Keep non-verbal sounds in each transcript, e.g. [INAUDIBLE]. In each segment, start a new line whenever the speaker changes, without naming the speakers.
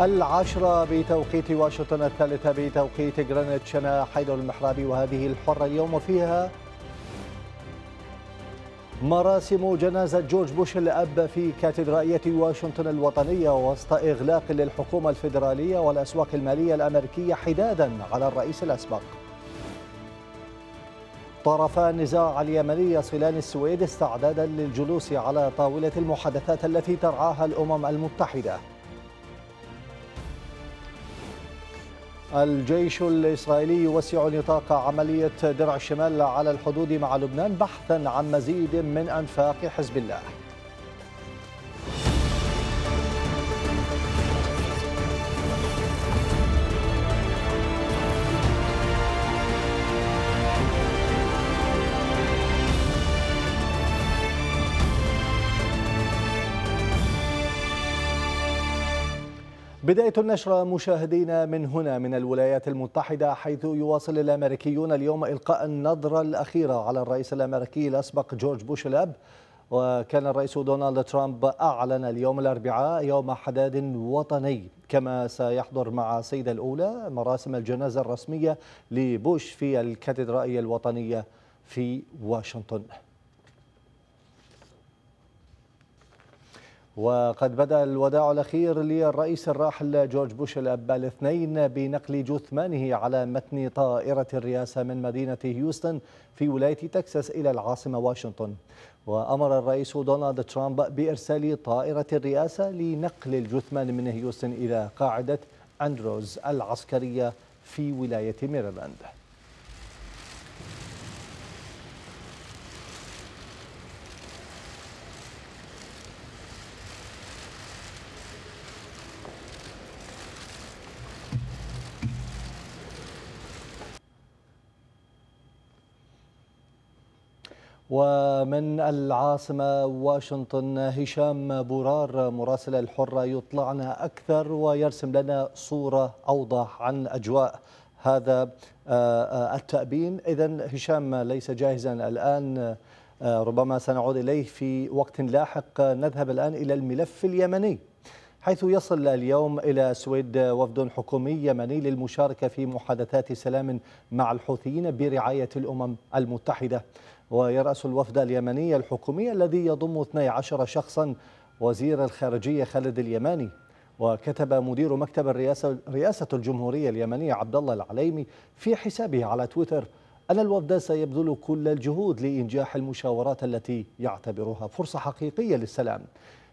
العاشرة بتوقيت واشنطن الثالثة بتوقيت جرينتش أنا حيدر المحرابي وهذه الحرة اليوم وفيها مراسم جنازة جورج بوش الأب في كاتدرائية واشنطن الوطنية وسط إغلاق للحكومة الفيدرالية والأسواق المالية الأمريكية حدادا على الرئيس الأسبق. طرفا النزاع اليمني يصلان السويد استعدادا للجلوس على طاولة المحادثات التي ترعاها الأمم المتحدة. الجيش الإسرائيلي يوسع نطاق عملية درع الشمال على الحدود مع لبنان بحثا عن مزيد من أنفاق حزب الله. بداية النشرة مشاهدينا من هنا من الولايات المتحدة حيث يواصل الأمريكيون اليوم إلقاء النظرة الأخيرة على الرئيس الأمريكي الأسبق جورج بوش الأب. وكان الرئيس دونالد ترامب أعلن اليوم الأربعاء يوم حداد وطني كما سيحضر مع السيدة الأولى مراسم الجنازة الرسمية لبوش في الكاتدرائية الوطنية في واشنطن. وقد بدأ الوداع الأخير للرئيس الراحل جورج بوش الأب الاثنين بنقل جثمانه على متن طائرة الرئاسة من مدينة هيوستن في ولاية تكساس إلى العاصمة واشنطن. وأمر الرئيس دونالد ترامب بإرسال طائرة الرئاسة لنقل الجثمان من هيوستن إلى قاعدة أندروز العسكرية في ولاية ميريلاند. ومن العاصمة واشنطن هشام بورار مراسل الحرة يطلعنا أكثر ويرسم لنا صورة أوضح عن أجواء هذا التأبين. إذا هشام ليس جاهزا الآن ربما سنعود إليه في وقت لاحق. نذهب الآن إلى الملف اليمني حيث يصل اليوم إلى السويد وفد حكومي يمني للمشاركة في محادثات سلام مع الحوثيين برعاية الأمم المتحدة. ويرأس الوفد اليمني الحكومي الذي يضم 12 شخصا. وزير الخارجية خالد اليماني. وكتب مدير مكتب الرئاسة رئاسة الجمهورية اليمنية عبد الله العليمي في حسابه على تويتر أن الوفد سيبذل كل الجهود لإنجاح المشاورات التي يعتبرها فرصة حقيقية للسلام.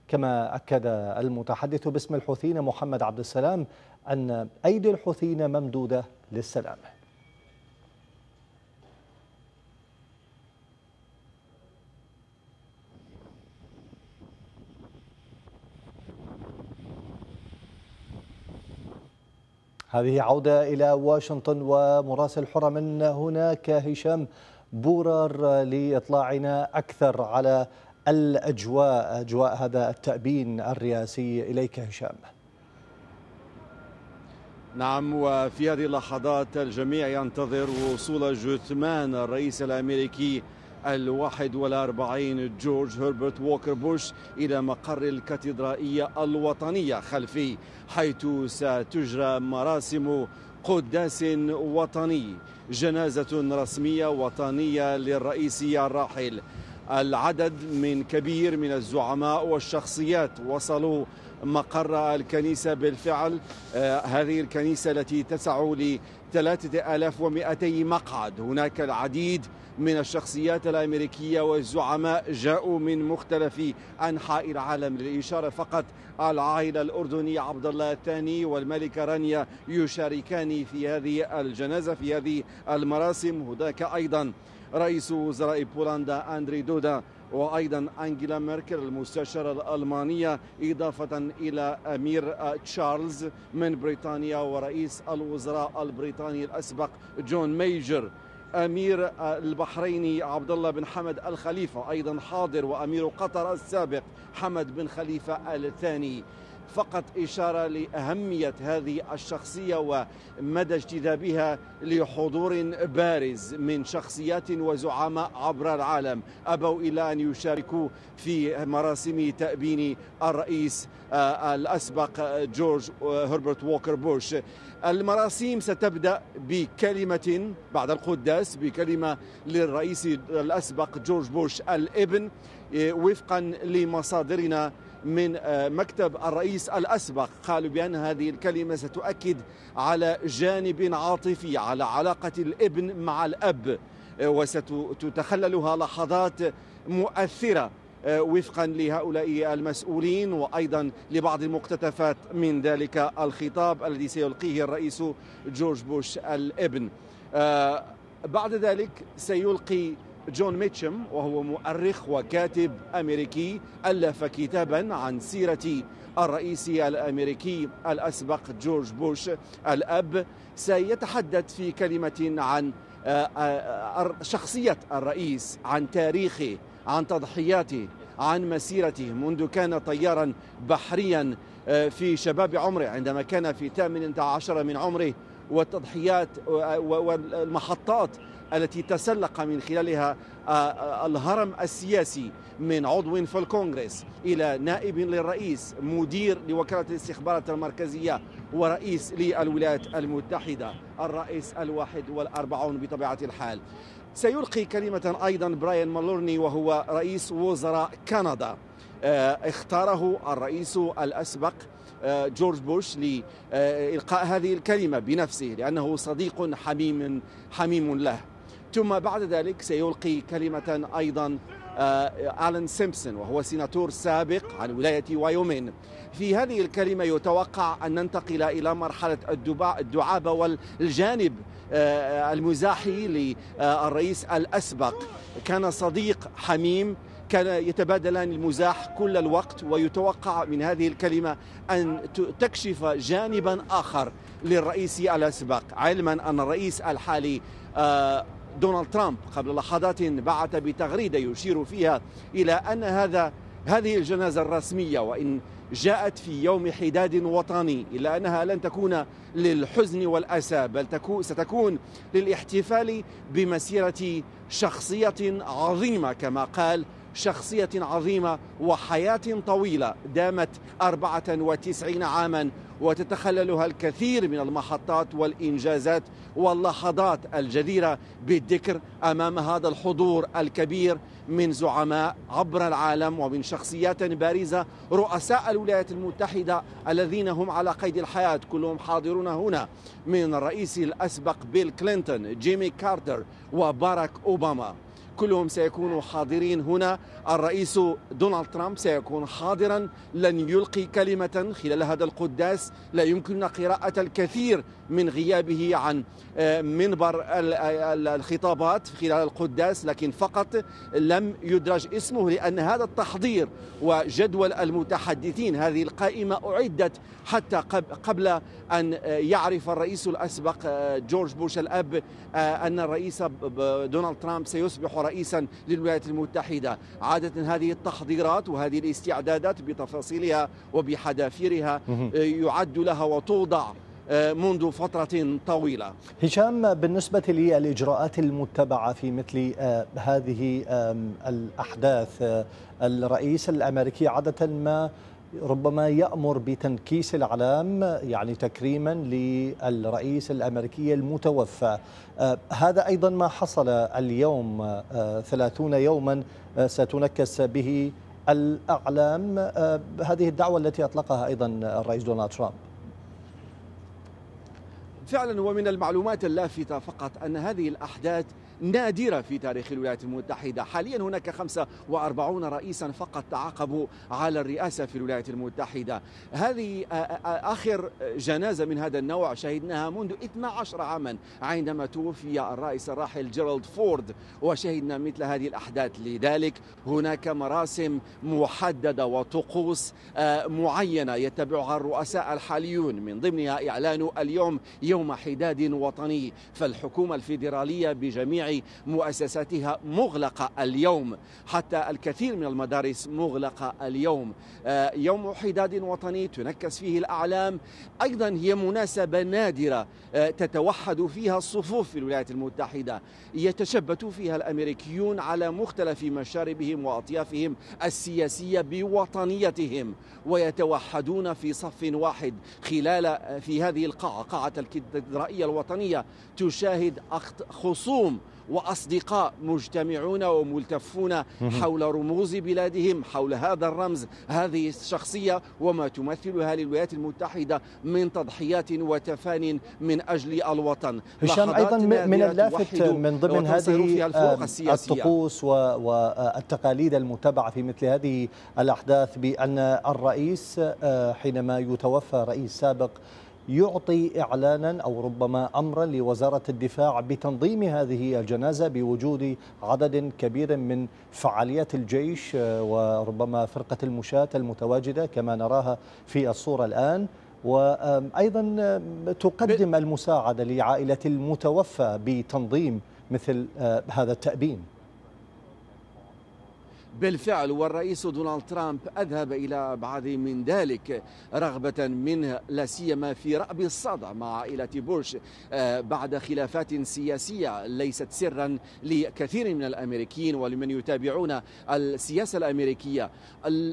كما أكد المتحدث باسم الحوثيين محمد عبد السلام أن أيدي الحوثيين ممدودة للسلام. هذه عودة إلى واشنطن ومراسل حرة من هناك هشام بورر لإطلاعنا أكثر على الأجواء أجواء هذا التأبين الرئاسي إليك هشام.
نعم وفي هذه اللحظات الجميع ينتظر وصول جثمان الرئيس الأمريكي الواحد والأربعين جورج هربرت ووكر بوش إلى مقر الكاتدرائية الوطنية خلفي حيث ستجرى مراسم قداس وطني جنازة رسمية وطنية للرئيس الراحل. العدد من كبير من الزعماء والشخصيات وصلوا مقر الكنيسة بالفعل. آه هذه الكنيسة التي تسع ل 3200 مقعد. هناك العديد من الشخصيات الأمريكية والزعماء جاءوا من مختلف أنحاء العالم للإشارة فقط. العائلة الأردنية عبد الله الثاني والملكة رانيا يشاركان في هذه الجنازة في هذه المراسم. هناك أيضا رئيس وزراء بولندا أندري دودا وأيضا أنجيلا ميركل المستشارة الألمانية إضافة إلى أمير تشارلز من بريطانيا ورئيس الوزراء البريطاني الأسبق جون ميجر. أمير البحرين عبد الله بن حمد الخليفة أيضا حاضر وأمير قطر السابق حمد بن خليفة آل ثاني. فقط إشارة لأهمية هذه الشخصية ومدى اجتذابها لحضور بارز من شخصيات وزعماء عبر العالم. أبوا إلى أن يشاركوا في مراسم تأبين الرئيس آه، الأسبق جورج هربرت ووكر بوش. المراسيم ستبدأ بكلمة بعد القداس بكلمة للرئيس الأسبق جورج بوش الإبن آه، وفقا لمصادرنا من آه، مكتب الرئيس الأسبق. قالوا بأن هذه الكلمة ستؤكد على جانب عاطفي على علاقة الإبن مع الأب آه، وستتخللها لحظات مؤثرة. وفقا لهؤلاء المسؤولين وأيضا لبعض المقتطفات من ذلك الخطاب الذي سيلقيه الرئيس جورج بوش الإبن. بعد ذلك سيلقي جون ميتشم وهو مؤرخ وكاتب أمريكي ألف كتابا عن سيرة الرئيس الأمريكي الأسبق جورج بوش الأب. سيتحدث في كلمة عن آه، آه، شخصية الرئيس عن تاريخه. عن تضحياته عن مسيرته منذ كان طيارا بحريا آه، في شباب عمره عندما كان في 18 من عمره والتضحيات والمحطات التي تسلق من خلالها آه، آه، الهرم السياسي من عضو في الكونغرس إلى نائب للرئيس مدير لوكالة الاستخبارات المركزية ورئيس للولايات المتحدة الرئيس الواحد والأربعون بطبيعة الحال. سيلقي كلمة أيضا براين مالروني وهو رئيس وزراء كندا. آه، اختاره الرئيس الأسبق جورج بوش لإلقاء هذه الكلمة بنفسه لأنه صديق حميم حميم له. ثم بعد ذلك سيلقي كلمة أيضا آه، آلان سيمبسون وهو سيناتور سابق عن ولاية وايومينغ في هذه الكلمة يتوقع أن ننتقل إلى مرحلة الدعابة والجانب آه، المزاحي للرئيس الأسبق. كان صديق حميم كان يتبادلان المزاح كل الوقت ويتوقع من هذه الكلمة أن تكشف جانبا آخر للرئيس الأسبق. علما أن الرئيس الحالي آه، دونالد ترامب قبل لحظات بعث بتغريدة يشير فيها إلى أن هذا هذه الجنازة الرسمية وإن جاءت في يوم حداد وطني إلا أنها لن تكون للحزن والأسى بل ستكون للاحتفال بمسيرة شخصية عظيمة كما قال شخصية عظيمة وحياة طويلة دامت 94 عاما وتتخللها الكثير من المحطات والإنجازات واللحظات الجديرة بالذكر أمام هذا الحضور الكبير من زعماء عبر العالم ومن شخصيات بارزة رؤساء الولايات المتحدة الذين هم على قيد الحياة. كلهم حاضرون هنا من الرئيس الأسبق بيل كلينتون جيمي كارتر وباراك أوباما. كلهم سيكونوا حاضرين هنا. الرئيس دونالد ترامب سيكون حاضرا. لن يلقي كلمة خلال هذا القداس. لا يمكننا قراءة الكثير من غيابه عن آه، منبر الخطابات خلال القداس لكن فقط لم يدرج اسمه لأن هذا التحضير وجدول المتحدثين هذه القائمة أعدت حتى قبل أن يعرف الرئيس الأسبق آه، جورج بوش الأب آه، أن الرئيس دونالد ترامب سيصبح رئيسا للولايات المتحدة. عادة هذه التحضيرات وهذه الاستعدادات بتفاصيلها وبحذافيرها يعد لها وتوضع آه، منذ فترة طويلة.
هشام بالنسبة للإجراءات المتبعة في مثل آه، هذه الأحداث آه، الرئيس الأمريكي عادة ما ربما يأمر بتنكيس الأعلام يعني تكريما للرئيس الأمريكي المتوفى. هذا أيضا ما حصل اليوم. ثلاثون يوما ستنكس به الأعلام. هذه الدعوة التي أطلقها أيضا الرئيس دونالد ترامب.
فعلا ومن المعلومات اللافتة فقط أن هذه الأحداث نادرة في تاريخ الولايات المتحدة. حاليا هناك 45 رئيسا فقط تعاقبوا على الرئاسة في الولايات المتحدة. هذه آخر جنازة من هذا النوع شهدناها منذ 12 عاما عندما توفي الرئيس الراحل جيرالد فورد وشهدنا مثل هذه الأحداث. لذلك هناك مراسم محددة وطقوس معينة يتبعها الرؤساء الحاليون. من ضمنها إعلان اليوم يوم حداد وطني. فالحكومة الفيدرالية بجميع مؤسساتها مغلقة اليوم. حتى الكثير من المدارس مغلقة اليوم. آه، يوم حداد وطني تنكس فيه الأعلام. أيضا هي مناسبة نادرة. آه، تتوحد فيها الصفوف في الولايات المتحدة. يتشبت فيها الأمريكيون على مختلف مشاربهم وأطيافهم السياسية بوطنيتهم. ويتوحدون في صف واحد. خلال آه، في هذه القاعة قاعة الكاتدرائية الوطنية تشاهد خصوم وأصدقاء مجتمعون وملتفون حول رموز بلادهم حول هذا الرمز. هذه الشخصية وما تمثلها للولايات المتحدة من تضحيات وتفان من أجل الوطن.
هشام أيضا من اللافت من ضمن هذه الطقوس والتقاليد المتبعة في مثل هذه الأحداث بأن الرئيس آه، حينما يتوفى رئيس سابق يعطي إعلانا أو ربما أمرا لوزارة الدفاع بتنظيم هذه الجنازة بوجود عدد كبير من فعاليات الجيش آه، وربما فرقة المشاة المتواجدة كما نراها في الصورة الآن. وأيضا تقدم المساعدة لعائلة المتوفى بتنظيم مثل آه، هذا التأبين.
بالفعل والرئيس دونالد ترامب أذهب إلى أبعاد من ذلك رغبة منه لا سيما في رأب الصدع مع عائلة بوش آه، بعد خلافات سياسية ليست سرا لكثير من الأمريكيين ولمن يتابعون السياسة الأمريكية.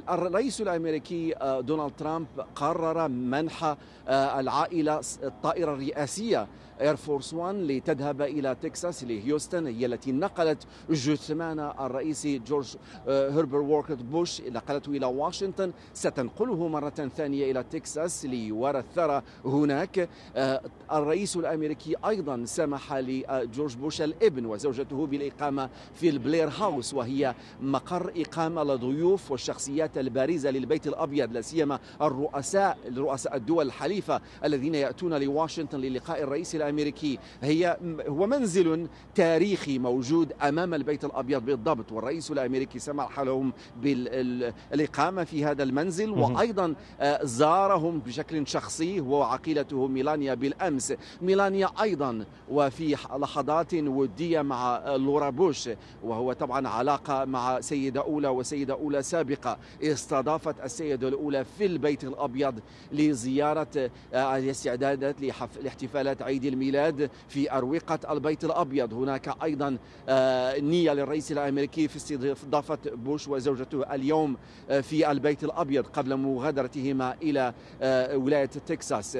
الرئيس الأمريكي آه، دونالد ترامب قرر منح آه، العائلة الطائرة الرئاسية Air Force 1 لتذهب إلى تكساس لهيوستن هي التي نقلت جثمان الرئيس جورج آه، هربرت ووكر بوش نقلته إلى واشنطن. ستنقله مرة ثانية إلى تكساس ليوارى الثرى. هناك آه، الرئيس الأمريكي أيضا سمح لجورج بوش الإبن وزوجته بالإقامة في ال Blair House وهي مقر إقامة لضيوف والشخصيات البارزة للبيت الأبيض لا سيما الرؤساء رؤساء الدول الحليفة الذين يأتون لواشنطن للقاء الرئيس الأمريكي. الأمريكي هي هو منزل تاريخي موجود أمام البيت الأبيض بالضبط والرئيس الأمريكي سمح لهم بالإقامة في هذا المنزل وأيضا آه، زارهم بشكل شخصي هو وعقيلته ميلانيا بالأمس. ميلانيا أيضا وفي لحظات ودية مع لورا بوش وهو طبعا علاقة مع سيدة أولى وسيدة أولى سابقة. استضافت السيدة الأولى في البيت الأبيض لزيارة آه، الاستعدادات لاحتفالات عيد الميلاد في أروقة البيت الأبيض. هناك أيضا آه، نية للرئيس الأمريكي في استضافة بوش وزوجته اليوم آه، في البيت الأبيض قبل مغادرتهما إلى آه، ولاية تكساس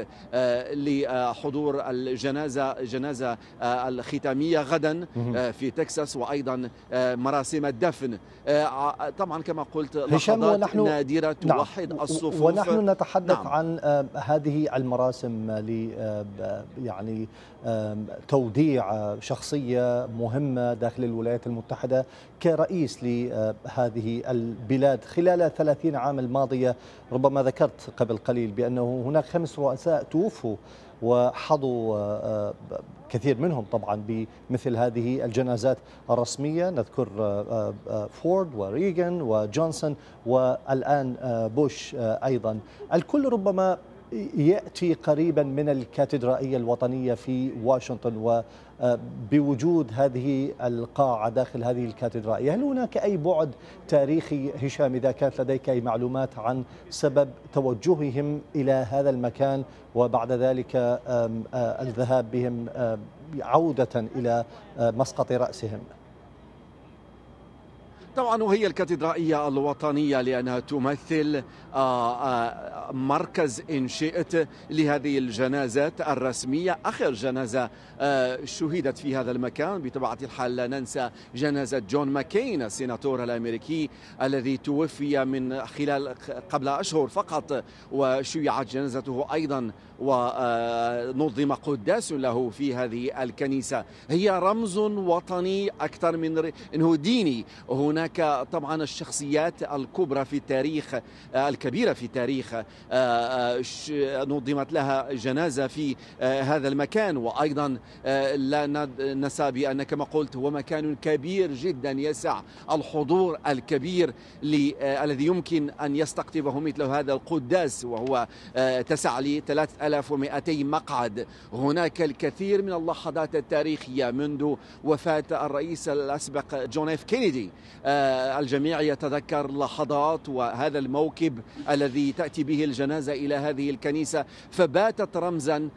لحضور الجنازة جنازة الختامية غدا في تكساس وأيضا مراسم الدفن. طبعا كما قلت لحظات نادرة. توحد نعم الصفوف.
ونحن نتحدث نعم. عن هذه المراسم ل يعني توديع شخصية مهمة داخل الولايات المتحدة كرئيس لهذه البلاد. خلال 30 عام الماضية ربما ذكرت قبل قليل بأنه هناك خمس رؤساء توفوا وحظوا آه، كثير منهم طبعا بمثل هذه الجنازات الرسمية. نذكر آه، آه، فورد وريغان وجونسون والآن بوش أيضا. الكل ربما يأتي قريبا من الكاتدرائية الوطنية في واشنطن وبوجود هذه القاعة داخل هذه الكاتدرائية. هل هناك أي بعد تاريخي هشام إذا كانت لديك أي معلومات عن سبب توجههم إلى هذا المكان وبعد ذلك الذهاب بهم عودة إلى مسقط رأسهم؟
طبعا وهي الكاتدرائية الوطنية لأنها تمثل آه، آه، مركز إن شئت لهذه الجنازات الرسمية. آخر جنازة آه، شهدت في هذا المكان. بطبيعة الحال لا ننسى جنازة جون ماكين السيناتور الأمريكي الذي توفي من خلال قبل أشهر فقط وشيعت جنازته أيضا ونظم قداس له في هذه الكنيسة. هي رمز وطني أكثر من أنه ديني. هناك طبعا الشخصيات الكبرى في التاريخ الكبيرة في التاريخ نظمت لها جنازة في هذا المكان. وأيضا لا ننسى بأن كما قلت هو مكان كبير جدا يسع الحضور الكبير الذي يمكن أن يستقطبه مثل هذا القداس. وهو تسع ل 3200 مقعد. هناك الكثير من اللحظات التاريخية منذ وفاة الرئيس الأسبق جون إف كينيدي. الجميع يتذكر لحظات وهذا الموكب الذي تأتي به الجنازة إلى هذه الكنيسة. فباتت رمزا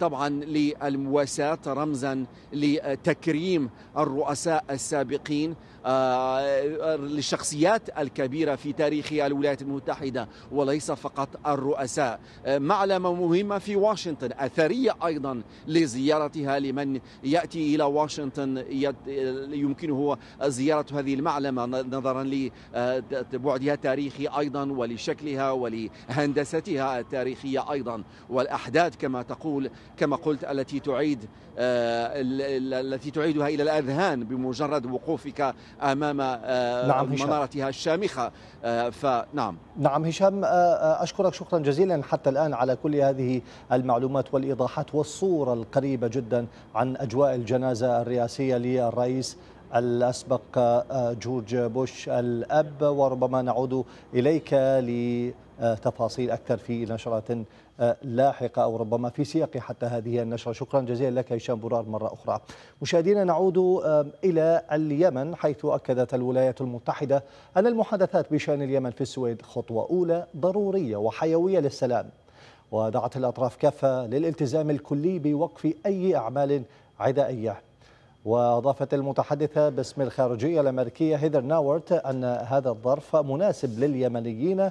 طبعا للمواساة رمزا لتكريم الرؤساء السابقين. للشخصيات الكبيرة في تاريخ الولايات المتحدة وليس فقط الرؤساء. معلمة مهمة في واشنطن أثرية أيضا لزيارتها لمن يأتي إلى واشنطن يمكنه زيارة هذه المعلمة نظرا لبعدها التاريخي أيضا ولشكلها ولهندستها التاريخية أيضا والأحداث كما تقول كما قلت التي تعيد التي تعيدها إلى الأذهان بمجرد وقوفك أمام نعم منارتها الشامخة. فنعم
نعم. هشام أشكرك شكرا جزيلا حتى الآن على كل هذه المعلومات والإيضاحات والصورة القريبة جدا عن أجواء الجنازة الرئاسية للرئيس الأسبق جورج بوش الأب. وربما نعود إليك لتفاصيل أكثر في نشرات لاحقة أو ربما في سياق حتى هذه النشرة. شكرا جزيلا لك هشام برار مرة أخرى. مشاهدينا نعود إلى اليمن حيث أكدت الولايات المتحدة أن المحادثات بشأن اليمن في السويد خطوة أولى ضرورية وحيوية للسلام ودعت الأطراف كافة للالتزام الكلي بوقف أي أعمال عدائية. وأضافت المتحدثة باسم الخارجية الأمريكية هيدر ناورت أن هذا الظرف مناسب لليمنيين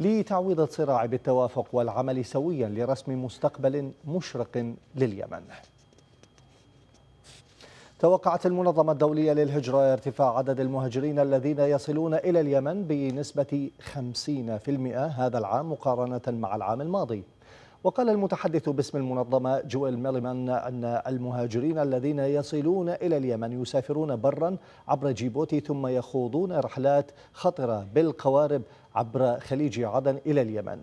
لتعويض الصراع بالتوافق والعمل سويا لرسم مستقبل مشرق لليمن. توقعت المنظمة الدولية للهجرة ارتفاع عدد المهاجرين الذين يصلون إلى اليمن بنسبة 50% هذا العام مقارنة مع العام الماضي. وقال المتحدث باسم المنظمة جويل ميليمان أن المهاجرين الذين يصلون إلى اليمن يسافرون برا عبر جيبوتي ثم يخوضون رحلات خطرة بالقوارب عبر خليج عدن إلى اليمن.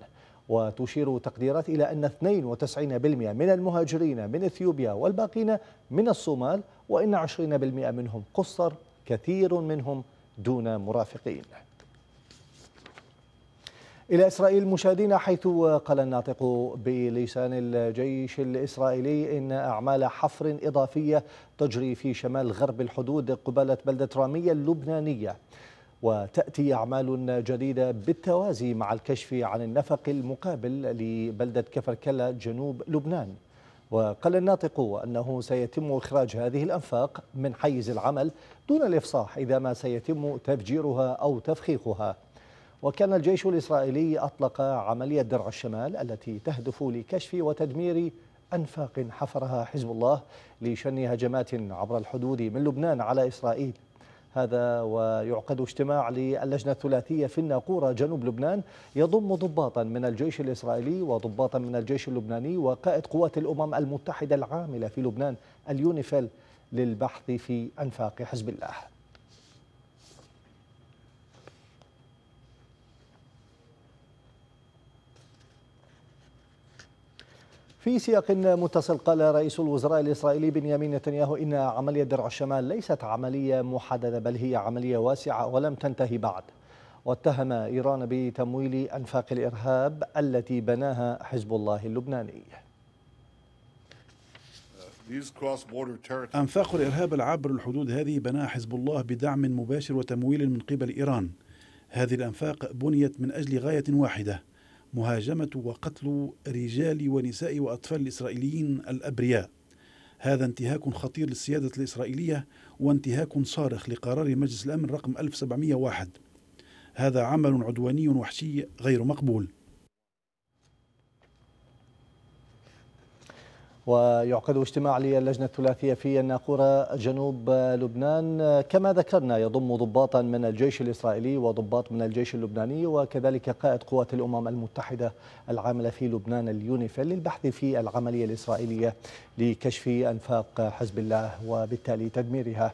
وتشير تقديرات إلى أن 92% من المهاجرين من إثيوبيا والباقين من الصومال وإن 20% منهم قصر كثير منهم دون مرافقين. إلى إسرائيل مشاهدينا حيث قال الناطق بلسان الجيش الإسرائيلي إن أعمال حفر إضافية تجري في شمال غرب الحدود قبالة بلدة رامية اللبنانية. وتأتي أعمال جديدة بالتوازي مع الكشف عن النفق المقابل لبلدة كفركلة جنوب لبنان. وقال الناطق أنه سيتم إخراج هذه الأنفاق من حيز العمل دون الإفصاح إذا ما سيتم تفجيرها أو تفخيخها. وكان الجيش الإسرائيلي أطلق عملية درع الشمال التي تهدف لكشف وتدمير أنفاق حفرها حزب الله لشن هجمات عبر الحدود من لبنان على إسرائيل. هذا ويعقد اجتماع للجنة الثلاثية في الناقورة جنوب لبنان يضم ضباطا من الجيش الإسرائيلي وضباطا من الجيش اللبناني وقائد قوات الأمم المتحدة العاملة في لبنان اليونيفيل للبحث في أنفاق حزب الله. في سياق متصل قال رئيس الوزراء الإسرائيلي بنيامين نتنياهو إن عملية درع الشمال ليست عملية محددة بل هي عملية واسعة ولم تنتهي بعد. واتهم إيران بتمويل أنفاق الإرهاب التي بناها حزب الله اللبناني.
أنفاق الإرهاب العابر الحدود هذه بناها حزب الله بدعم مباشر وتمويل من قبل إيران. هذه الأنفاق بنيت من أجل غاية واحدة مهاجمة وقتل رجال ونساء وأطفال الإسرائيليين الأبرياء. هذا انتهاك خطير للسيادة الإسرائيلية وانتهاك صارخ لقرار مجلس الأمن رقم 1701 هذا عمل عدواني وحشي غير مقبول.
ويعقد اجتماع للجنة الثلاثية في الناقورة جنوب لبنان. كما ذكرنا يضم ضباطا من الجيش الإسرائيلي وضباط من الجيش اللبناني وكذلك قائد قوات الأمم المتحدة العاملة في لبنان اليونيفيل للبحث في العملية الإسرائيلية لكشف أنفاق حزب الله وبالتالي تدميرها.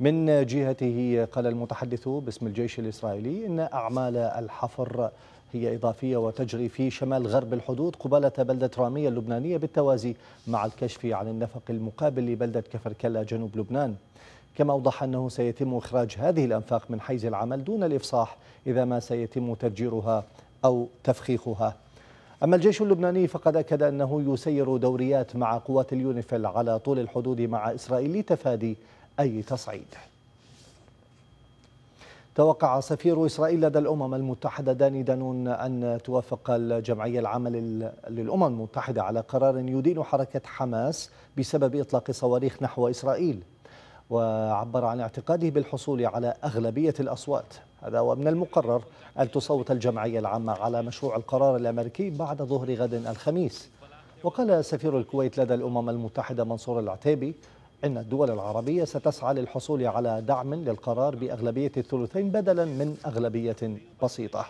من جهته قال المتحدث باسم الجيش الإسرائيلي إن أعمال الحفر هي إضافية وتجري في شمال غرب الحدود قبالة بلدة رامية اللبنانية بالتوازي مع الكشف عن النفق المقابل لبلدة كفركلا جنوب لبنان. كما أوضح أنه سيتم إخراج هذه الأنفاق من حيز العمل دون الإفصاح إذا ما سيتم تفجيرها أو تفخيخها. أما الجيش اللبناني فقد أكد أنه يسير دوريات مع قوات اليونيفيل على طول الحدود مع إسرائيل لتفادي أي تصعيد. توقع سفير إسرائيل لدى الأمم المتحدة داني دانون أن توافق الجمعية العامة للأمم المتحدة على قرار يدين حركة حماس بسبب إطلاق صواريخ نحو إسرائيل. وعبر عن اعتقاده بالحصول على أغلبية الأصوات. هذا ومن المقرر أن تصوت الجمعية العامة على مشروع القرار الأمريكي بعد ظهر غد الخميس. وقال سفير الكويت لدى الأمم المتحدة منصور العتيبي إن الدول العربية ستسعى للحصول على دعم للقرار بأغلبية الثلثين بدلا من أغلبية بسيطة.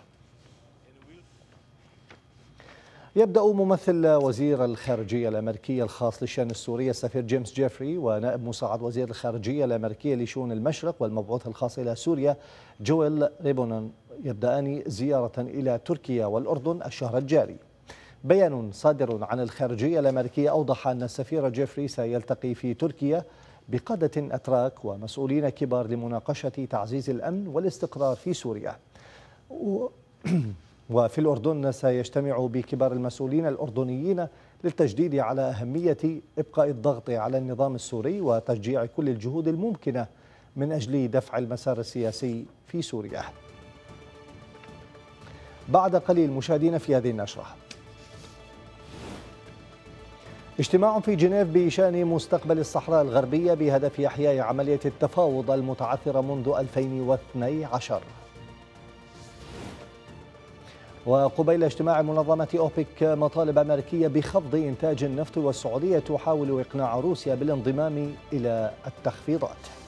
يبدأ ممثل وزير الخارجية الأمريكية الخاص للشأن السوري السفير جيمس جيفري ونائب مساعد وزير الخارجية الأمريكية لشؤون المشرق والمبعوث الخاص إلى سوريا جويل ريبورن يبدأان زيارة إلى تركيا والأردن الشهر الجاري. بيان صادر عن الخارجية الأمريكية أوضح أن السفير جيفري سيلتقي في تركيا بقادة أتراك ومسؤولين كبار لمناقشة تعزيز الأمن والاستقرار في سوريا. [CLEARS THROAT] وفي الأردن سيجتمع بكبار المسؤولين الأردنيين للتجديد على أهمية إبقاء الضغط على النظام السوري وتشجيع كل الجهود الممكنة من أجل دفع المسار السياسي في سوريا. بعد قليل مشاهدين في هذه النشرة. اجتماع في جنيف بشأن مستقبل الصحراء الغربية بهدف إحياء عملية التفاوض المتعثرة منذ 2012 وقبيل اجتماع منظمة أوبك مطالب أمريكية بخفض إنتاج النفط والسعودية تحاول إقناع روسيا بالانضمام إلى التخفيضات.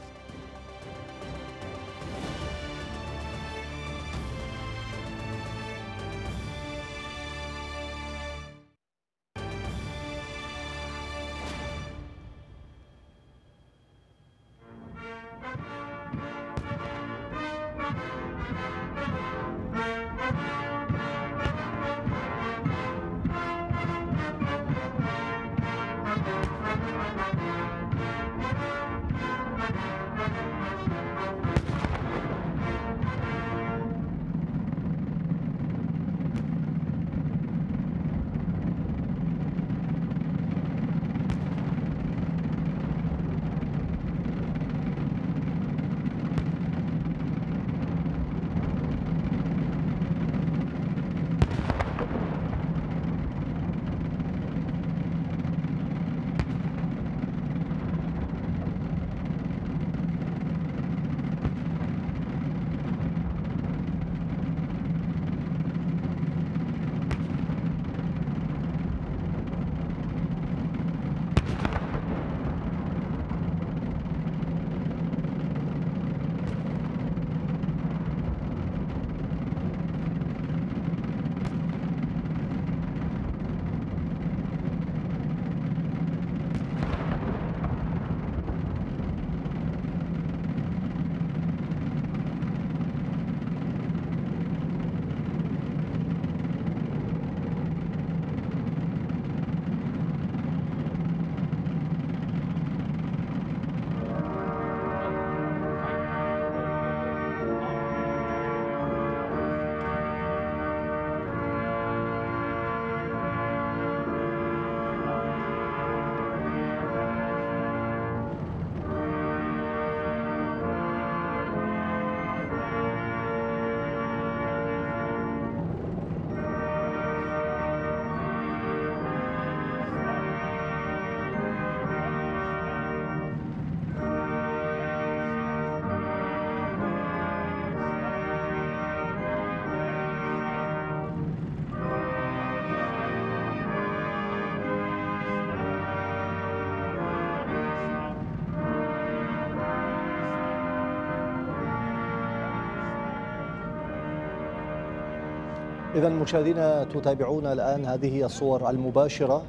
إذا مشاهدينا تتابعون الآن. هذه الصور المباشرة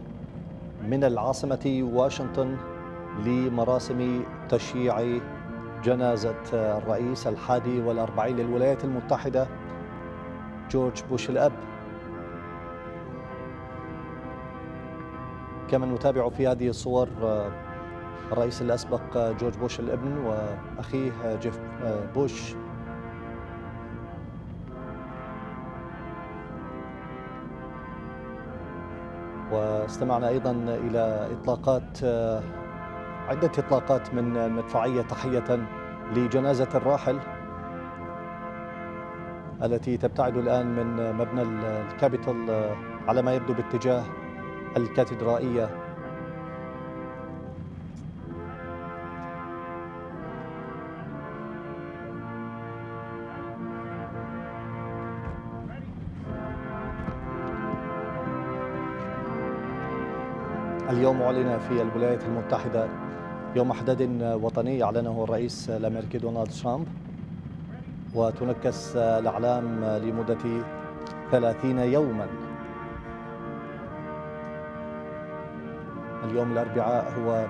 من العاصمة واشنطن لمراسم تشييع جنازة الرئيس الحادي والأربعين للولايات المتحدة جورج بوش الأب. كما نتابع في هذه الصور الرئيس الأسبق جورج بوش الابن وأخيه جيف بوش. واستمعنا أيضا إلى إطلاقات عدة إطلاقات من المدفعية تحية لجنازة الراحل التي تبتعد الآن من مبنى الكابيتال على ما يبدو باتجاه الكاتدرائية. اليوم أعلن في الولايات المتحدة يوم أحداد وطني أعلنه الرئيس الأمريكي دونالد ترامب. وتنكس الأعلام لمدة ثلاثين يوما. اليوم الأربعاء هو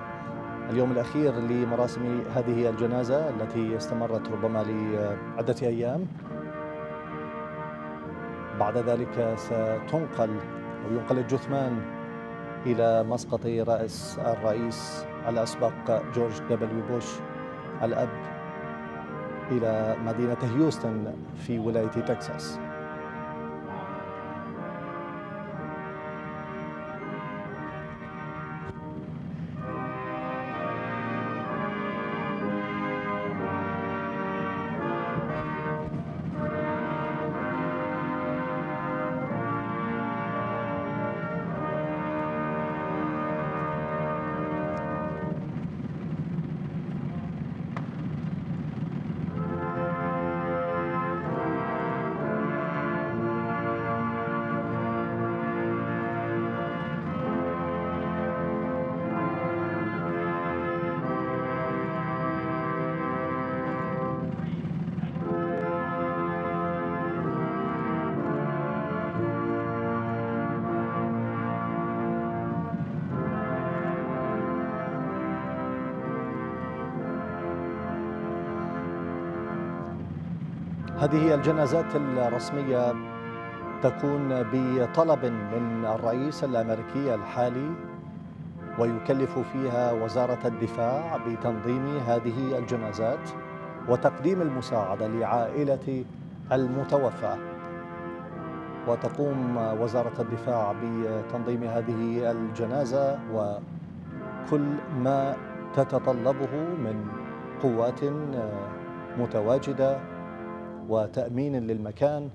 اليوم الأخير لمراسم هذه الجنازة التي استمرت ربما لعدة أيام. بعد ذلك ستنقل أو ينقل الجثمان إلى مسقط رأس الرئيس الأسبق جورج دبليو بوش الأب إلى مدينة هيوستن في ولاية تكساس. هذه الجنازات الرسمية تكون بطلب من الرئيس الأمريكي الحالي ويكلف فيها وزارة الدفاع بتنظيم هذه الجنازات وتقديم المساعدة لعائلة المتوفى. وتقوم وزارة الدفاع بتنظيم هذه الجنازة وكل ما تتطلبه من قوات متواجدة وتأمين للمكان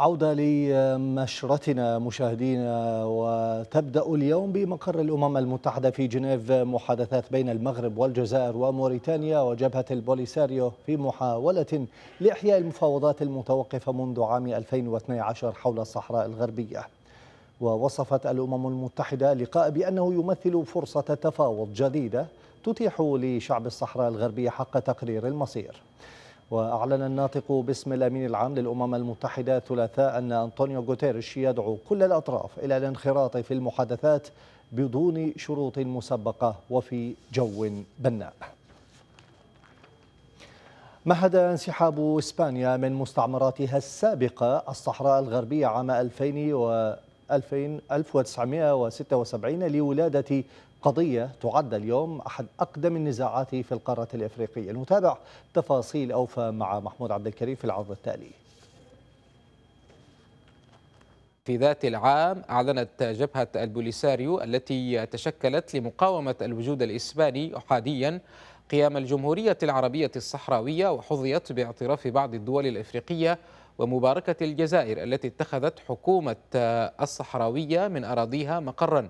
عودة لمشرتنا مشاهدينا وتبدأ اليوم بمقر الأمم المتحدة في جنيف محادثات بين المغرب والجزائر وموريتانيا وجبهة البوليساريو في محاولة لإحياء المفاوضات المتوقفة منذ عام 2012 حول الصحراء الغربية. ووصفت الأمم المتحدة اللقاء بأنه يمثل فرصة تفاوض جديدة تتيح لشعب الصحراء الغربية حق تقرير المصير. وأعلن الناطق باسم الأمين العام للأمم المتحدة ثلاثاء أن أنطونيو غوتيريش يدعو كل الأطراف إلى الانخراط في المحادثات بدون شروط مسبقة وفي جو بناء. مهد انسحاب إسبانيا من مستعمراتها السابقة الصحراء الغربية عام 2000 و 1976 لولادة قضية تعد اليوم أحد أقدم النزاعات في القارة الإفريقية. نتابع تفاصيل أوفى مع محمود عبد الكريم في العرض التالي.
في ذات العام أعلنت جبهة البوليساريو التي تشكلت لمقاومة الوجود الإسباني أحاديا قيام الجمهورية العربية الصحراوية وحظيت باعتراف بعض الدول الإفريقية ومباركة الجزائر التي اتخذت حكومة الصحراوية من أراضيها مقرا.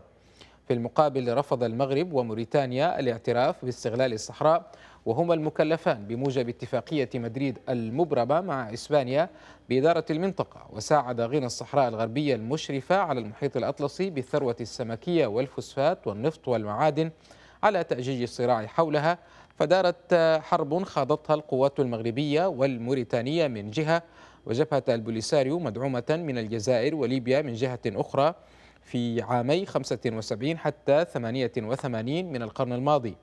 في المقابل رفض المغرب وموريتانيا الاعتراف باستغلال الصحراء وهما المكلفان بموجب اتفاقية مدريد المبرمة مع إسبانيا بإدارة المنطقة. وساعد غنى الصحراء الغربية المشرفة على المحيط الأطلسي بالثروة السمكية والفوسفات والنفط والمعادن على تأجيج الصراع حولها. فدارت حرب خاضتها القوات المغربية والموريتانية من جهة وجبهة البوليساريو مدعومة من الجزائر وليبيا من جهة أخرى. في عامي 75 حتى 88 من القرن الماضي.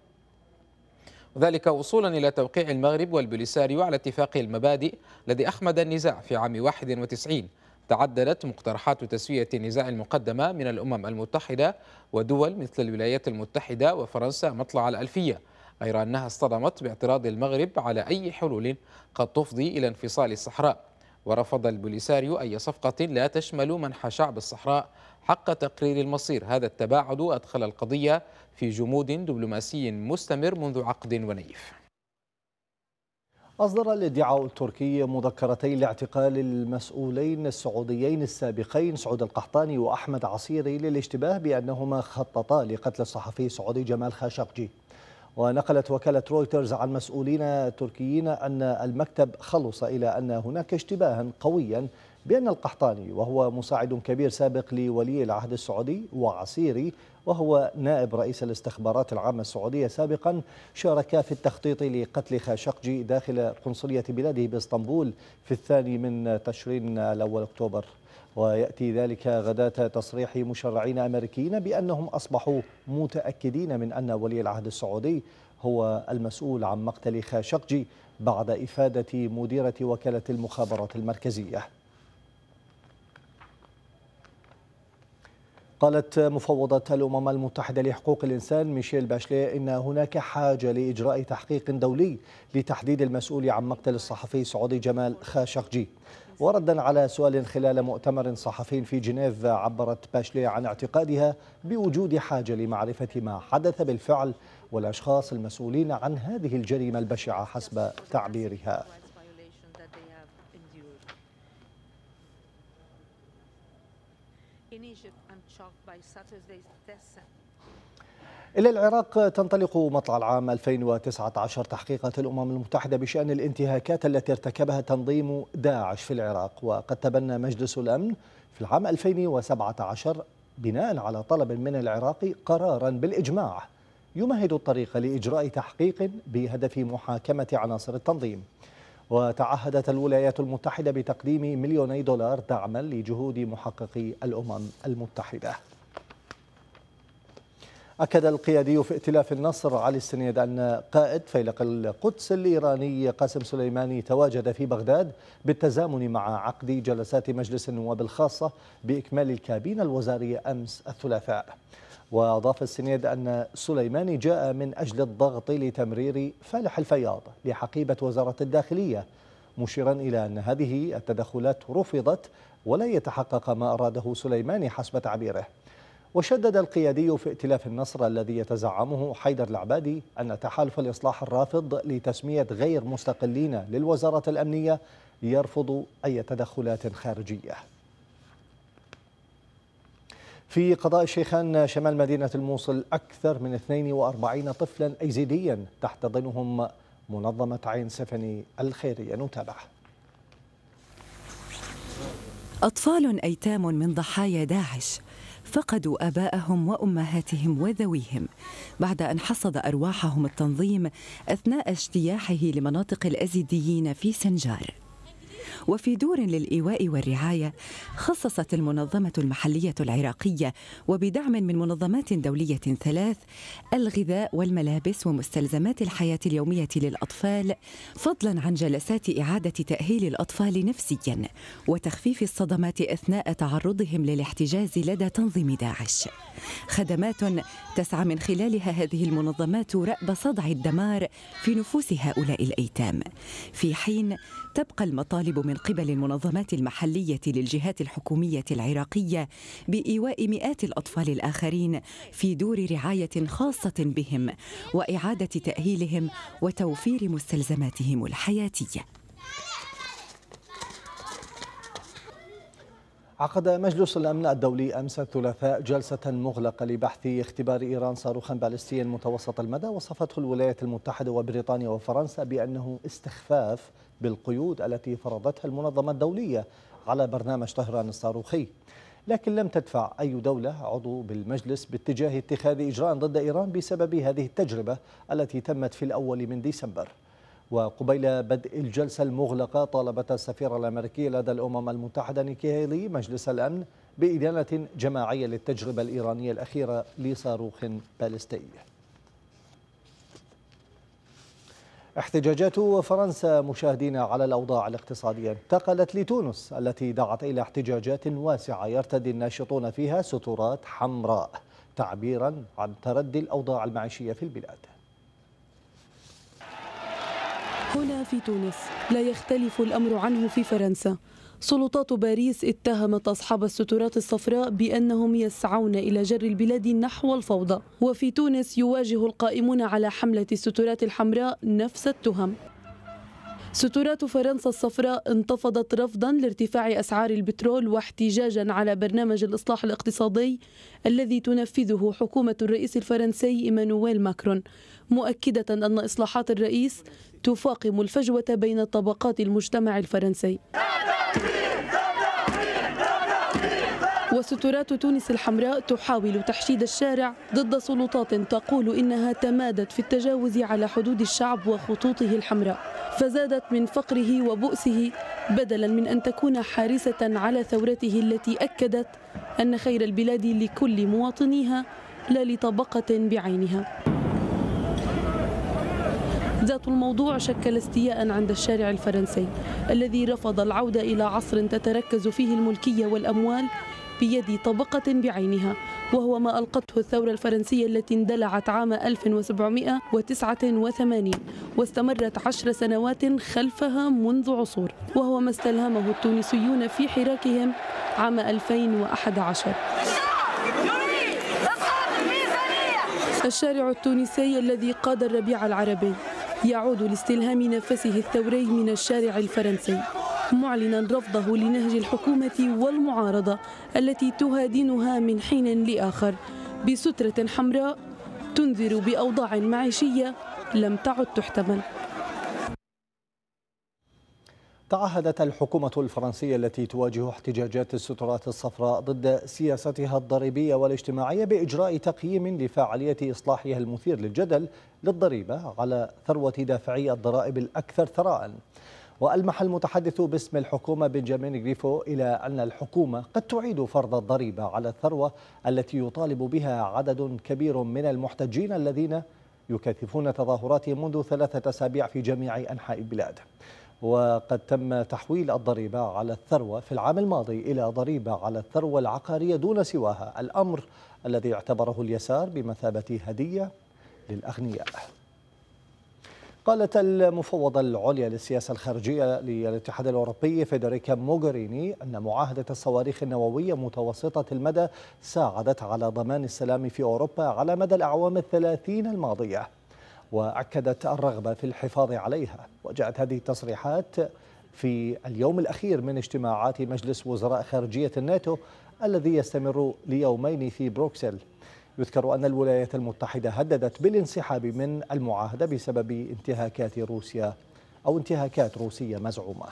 وذلك وصولا إلى توقيع المغرب والبوليساريو على اتفاق المبادئ الذي أخمد النزاع في عام 91 تعددت مقترحات تسوية النزاع المقدمة من الأمم المتحدة ودول مثل الولايات المتحدة وفرنسا مطلع الألفية غير أنها اصطدمت باعتراض المغرب على أي حلول قد تفضي إلى انفصال الصحراء. ورفض البوليساريو أي صفقة لا تشمل منح شعب الصحراء حق تقرير المصير. هذا التباعد أدخل القضية في جمود دبلوماسي مستمر منذ عقد ونيف.
أصدر الإدعاء التركي مذكرتين لاعتقال المسؤولين السعوديين السابقين سعود القحطاني وأحمد عسيري للاشتباه بأنهما خططا لقتل الصحفي السعودي جمال خاشقجي. ونقلت وكالة رويترز عن مسؤولين تركيين أن المكتب خلص إلى أن هناك اشتباها قويا بأن القحطاني وهو مساعد كبير سابق لولي العهد السعودي وعسيري وهو نائب رئيس الاستخبارات العامة السعودية سابقا شاركا في التخطيط لقتل خاشقجي داخل قنصلية بلاده بإسطنبول في الثاني من تشرين الأول أكتوبر. ويأتي ذلك غداة تصريح مشرعين أمريكيين بأنهم أصبحوا متأكدين من أن ولي العهد السعودي هو المسؤول عن مقتل خاشقجي بعد إفادة مديرة وكالة المخابرات المركزية. قالت مفوضة الأمم المتحدة لحقوق الإنسان ميشيل باشلي إن هناك حاجة لإجراء تحقيق دولي لتحديد المسؤول عن مقتل الصحفي السعودي جمال خاشقجي. وردا على سؤال خلال مؤتمر صحفي في جنيف عبرت باشلي عن اعتقادها بوجود حاجة لمعرفة ما حدث بالفعل والأشخاص المسؤولين عن هذه الجريمة البشعة حسب تعبيرها. إلى العراق تنطلق مطلع العام 2019 تحقيقات الأمم المتحدة بشأن الانتهاكات التي ارتكبها تنظيم داعش في العراق. وقد تبنى مجلس الأمن في العام 2017 بناء على طلب من العراق قرارا بالإجماع يمهد الطريق لإجراء تحقيق بهدف محاكمة عناصر التنظيم. وتعهدت الولايات المتحدة بتقديم مليوني دولار دعما لجهود محققي الأمم المتحدة. أكد القيادي في ائتلاف النصر علي السنيد أن قائد فيلق القدس الإيراني قاسم سليماني تواجد في بغداد بالتزامن مع عقد جلسات مجلس النواب الخاصة بإكمال الكابينة الوزارية أمس الثلاثاء. وأضاف السنيد أن سليماني جاء من أجل الضغط لتمرير فالح الفياض لحقيبة وزارة الداخلية مشيرا إلى أن هذه التدخلات رفضت ولا يتحقق ما أراده سليماني حسب تعبيره. وشدد القيادي في ائتلاف النصر الذي يتزعمه حيدر العبادي أن تحالف الإصلاح الرافض لتسمية غير مستقلين للوزارة الأمنية يرفض أي تدخلات خارجية. في قضاء الشيخان شمال مدينة الموصل أكثر من 42 طفلا أيزيديا تحتضنهم منظمة عين سفني الخيرية. نتابع.
أطفال أيتام من ضحايا داعش فقدوا آباءهم وأمهاتهم وذويهم بعد أن حصد أرواحهم التنظيم أثناء اجتياحه لمناطق الأزيديين في سنجار. وفي دور للإيواء والرعاية خصصت المنظمة المحلية العراقية وبدعم من منظمات دولية ثلاث الغذاء والملابس ومستلزمات الحياة اليومية للأطفال فضلا عن جلسات إعادة تأهيل الأطفال نفسيا وتخفيف الصدمات أثناء تعرضهم للاحتجاز لدى تنظيم داعش. خدمات تسعى من خلالها هذه المنظمات رأب صدع الدمار في نفوس هؤلاء الأيتام. في حين تبقى المطالب من قبل المنظمات المحلية للجهات الحكومية العراقية بإيواء مئات الأطفال الآخرين في دور رعاية خاصة بهم وإعادة تأهيلهم وتوفير مستلزماتهم الحياتية.
عقد مجلس الأمن الدولي أمس الثلاثاء جلسة مغلقة لبحث اختبار إيران صاروخا باليستيا متوسط المدى وصفته الولايات المتحدة وبريطانيا وفرنسا بأنه استخفاف بالقيود التي فرضتها المنظمة الدولية على برنامج طهران الصاروخي. لكن لم تدفع أي دولة عضو بالمجلس باتجاه اتخاذ إجراء ضد إيران بسبب هذه التجربة التي تمت في الأول من ديسمبر. وقبيل بدء الجلسة المغلقة طالبت السفيرة الأمريكية لدى الأمم المتحدة نيكي هيلي مجلس الأمن بإدانة جماعية للتجربة الإيرانية الأخيرة لصاروخ باليستي احتجاجات فرنسا مشاهدين على الأوضاع الاقتصادية. انتقلت لتونس التي دعت إلى احتجاجات واسعة يرتدي الناشطون فيها سترات حمراء تعبيرا عن تردي الأوضاع المعيشية في البلاد.
هنا في تونس لا يختلف الأمر عنه في فرنسا. سلطات باريس اتهمت أصحاب السترات الصفراء بأنهم يسعون إلى جر البلاد نحو الفوضى. وفي تونس يواجه القائمون على حملة السترات الحمراء نفس التهم. سترات فرنسا الصفراء انتفضت رفضا لارتفاع أسعار البترول واحتجاجا على برنامج الإصلاح الاقتصادي الذي تنفذه حكومة الرئيس الفرنسي إيمانويل ماكرون. مؤكدة أن إصلاحات الرئيس تفاقم الفجوة بين طبقات المجتمع الفرنسي. وسترات تونس الحمراء تحاول تحشيد الشارع ضد سلطات تقول إنها تمادت في التجاوز على حدود الشعب وخطوطه الحمراء. فزادت من فقره وبؤسه بدلا من أن تكون حارسة على ثورته التي أكدت أن خير البلاد لكل مواطنيها لا لطبقة بعينها. ذات الموضوع شكل استياء عند الشارع الفرنسي الذي رفض العودة إلى عصر تتركز فيه الملكية والأموال بيد طبقة بعينها وهو ما ألقته الثورة الفرنسية التي اندلعت عام 1789 واستمرت عشر سنوات خلفها منذ عصور وهو ما استلهمه التونسيون في حراكهم عام 2011 الشارع التونسي الذي قاد الربيع العربي يعود لاستلهام نفسه الثوري من الشارع الفرنسي معلنا رفضه لنهج الحكومة والمعارضة التي تهادنها من حين لآخر بسترة حمراء تنذر بأوضاع معيشية لم تعد تحتمل.
تعهدت الحكومة الفرنسية التي تواجه احتجاجات السترات الصفراء ضد سياستها الضريبية والاجتماعية بإجراء تقييم لفاعلية إصلاحها المثير للجدل للضريبة على ثروة دافعي الضرائب الأكثر ثراء. وألمح المتحدث باسم الحكومة بنجامين غريفو إلى أن الحكومة قد تعيد فرض الضريبة على الثروة التي يطالب بها عدد كبير من المحتجين الذين يكثفون تظاهراتهم منذ ثلاثة أسابيع في جميع أنحاء البلاد. وقد تم تحويل الضريبة على الثروة في العام الماضي إلى ضريبة على الثروة العقارية دون سواها. الأمر الذي اعتبره اليسار بمثابة هدية للأغنياء. قالت المفوضة العليا للسياسة الخارجية للاتحاد الأوروبي فيدريكا موغريني أن معاهدة الصواريخ النووية متوسطة المدى ساعدت على ضمان السلام في أوروبا على مدى الأعوام الثلاثين الماضية. وأكدت الرغبة في الحفاظ عليها. وجاءت هذه التصريحات في اليوم الأخير من اجتماعات مجلس وزراء خارجية الناتو الذي يستمر ليومين في بروكسل. يذكر أن الولايات المتحدة هددت بالانسحاب من المعاهدة بسبب انتهاكات روسيا أو انتهاكات روسية مزعومة.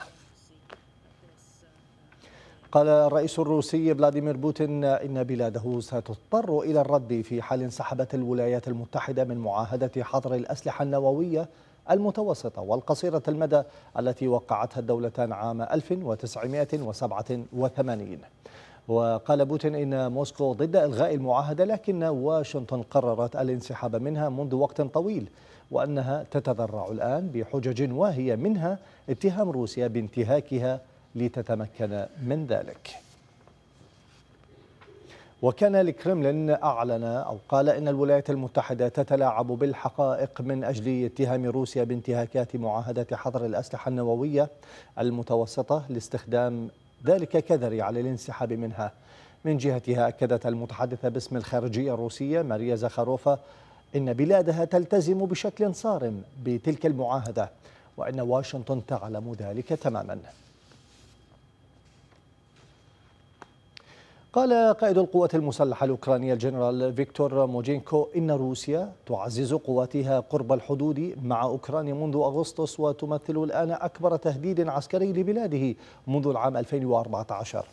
قال الرئيس الروسي فلاديمير بوتين إن بلاده ستضطر إلى الرد في حال انسحبت الولايات المتحدة من معاهدة حظر الأسلحة النووية المتوسطة والقصيرة المدى التي وقعتها الدولتان عام 1987 وقال بوتين إن موسكو ضد إلغاء المعاهدة لكن واشنطن قررت الانسحاب منها منذ وقت طويل وأنها تتذرع الآن بحجج واهية منها اتهام روسيا بانتهاكها لتتمكن من ذلك. وكان الكرملين أعلن أو قال إن الولايات المتحدة تتلاعب بالحقائق من أجل اتهام روسيا بانتهاكات معاهدة حظر الأسلحة النووية المتوسطة لاستخدام ذلك كذريعة للانسحاب منها. من جهتها أكدت المتحدثة باسم الخارجية الروسية ماريا زخاروفا إن بلادها تلتزم بشكل صارم بتلك المعاهدة وأن واشنطن تعلم ذلك تماما. قال قائد القوات المسلحة الأوكرانية الجنرال فيكتور موجينكو إن روسيا تعزز قواتها قرب الحدود مع أوكرانيا منذ أغسطس وتمثل الآن أكبر تهديد عسكري لبلاده منذ العام 2014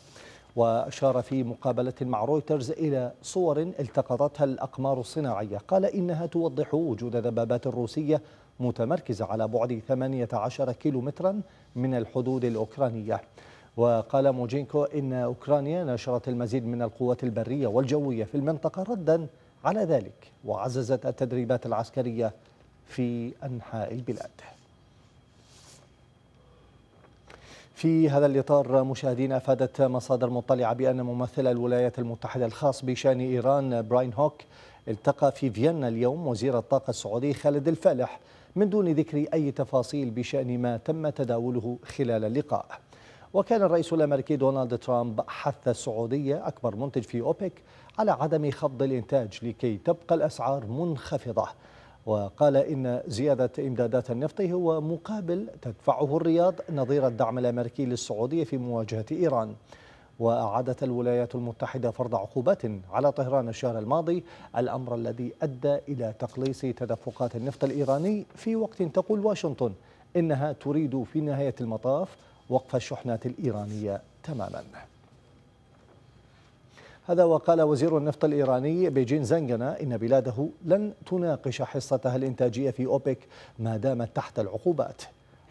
وأشار في مقابلة مع رويترز إلى صور التقطتها الأقمار الصناعية. قال إنها توضح وجود دبابات روسية متمركزة على بعد 18 كيلومترا من الحدود الأوكرانية. وقال موجينكو إن أوكرانيا نشرت المزيد من القوات البرية والجوية في المنطقة ردا على ذلك وعززت التدريبات العسكرية في أنحاء البلاد. في هذا الإطار مشاهدينا أفادت مصادر مطلعة بأن ممثل الولايات المتحدة الخاص بشأن إيران براين هوك التقى في فيينا اليوم وزير الطاقة السعودي خالد الفالح من دون ذكر أي تفاصيل بشأن ما تم تداوله خلال اللقاء. وكان الرئيس الأمريكي دونالد ترامب حث السعودية أكبر منتج في أوبك على عدم خفض الإنتاج لكي تبقى الأسعار منخفضة. وقال إن زيادة إمدادات النفط هو مقابل تدفعه الرياض نظير الدعم الأمريكي للسعودية في مواجهة إيران. وأعادت الولايات المتحدة فرض عقوبات على طهران الشهر الماضي الأمر الذي أدى إلى تقليص تدفقات النفط الإيراني في وقت تقول واشنطن إنها تريد في نهاية المطاف وقف الشحنات الإيرانية تماما. هذا وقال وزير النفط الإيراني بيجين زنغنا إن بلاده لن تناقش حصتها الإنتاجية في أوبك ما دامت تحت العقوبات.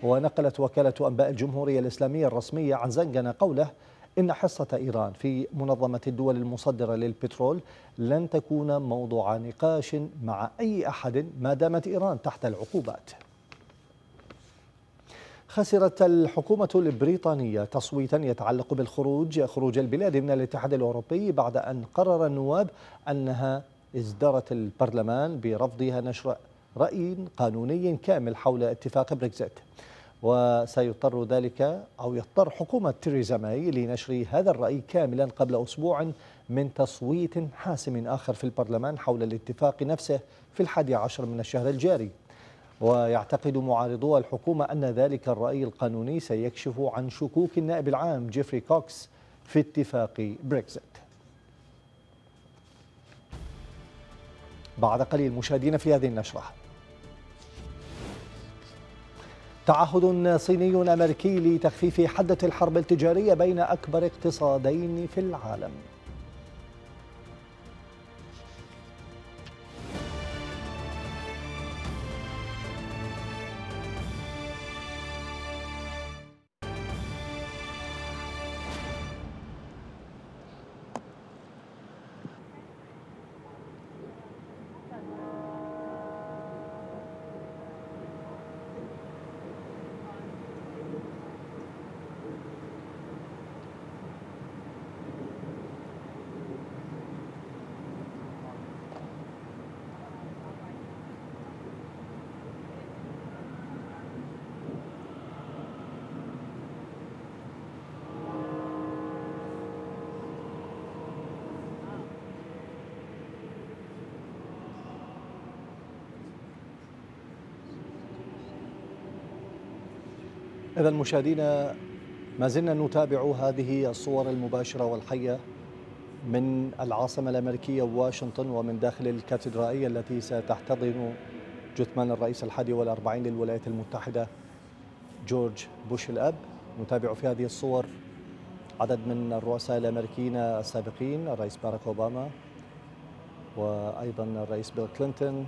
ونقلت وكالة أنباء الجمهورية الإسلامية الرسمية عن زنغنا قوله إن حصة إيران في منظمة الدول المصدرة للبترول لن تكون موضوع نقاش مع أي أحد ما دامت إيران تحت العقوبات. خسرت الحكومة البريطانية تصويتا يتعلق بالخروج خروج البلاد من الاتحاد الأوروبي بعد أن قرر النواب أنها ازدرت البرلمان برفضها نشر رأي قانوني كامل حول اتفاق بريكزيت. وسيضطر ذلك أو يضطر حكومة تيريزا ماي لنشر هذا الرأي كاملا قبل أسبوع من تصويت حاسم آخر في البرلمان حول الاتفاق نفسه في الحادي عشر من الشهر الجاري. ويعتقد معارضو الحكومة أن ذلك الرأي القانوني سيكشف عن شكوك النائب العام جيفري كوكس في اتفاق بريكزيت. بعد قليل مشاهدين في هذه النشرة. تعهد صيني أمريكي لتخفيف حدة الحرب التجارية بين أكبر اقتصادين في العالم. إذا مشاهدينا ما زلنا نتابع هذه الصور المباشرة والحية من العاصمة الأمريكية واشنطن ومن داخل الكاتدرائية التي ستحتضن جثمان الرئيس الحادي والأربعين للولايات المتحدة جورج بوش الأب. نتابع في هذه الصور عدد من الرؤساء الأمريكيين السابقين الرئيس باراك أوباما وأيضا الرئيس بيل كلينتون